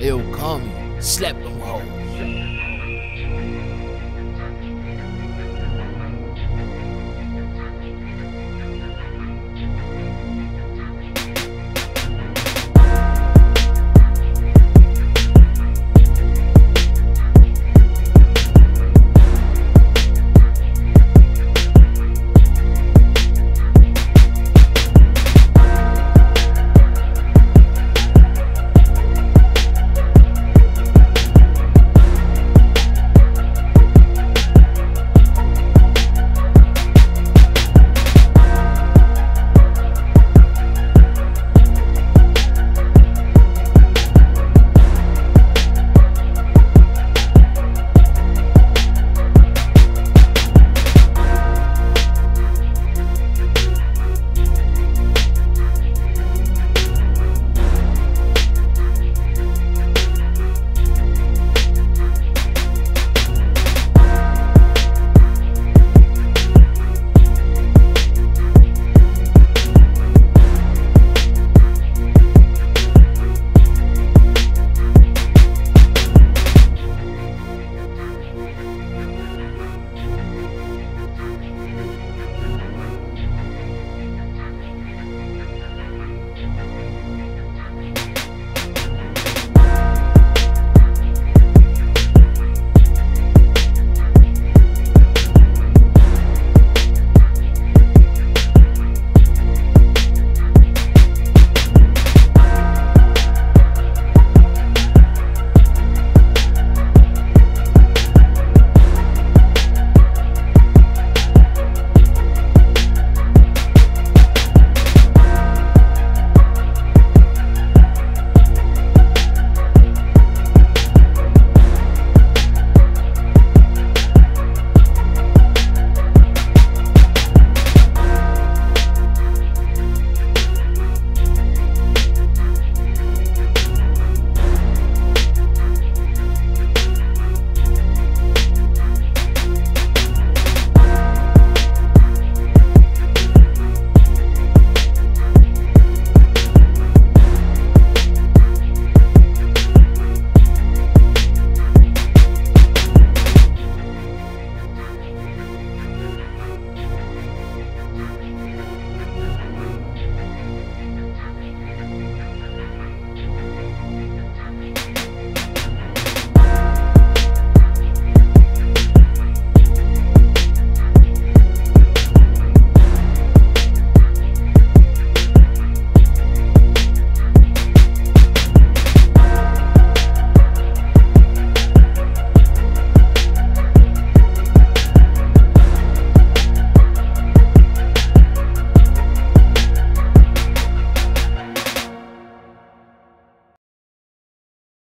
Yo, call me. Slap them hoes.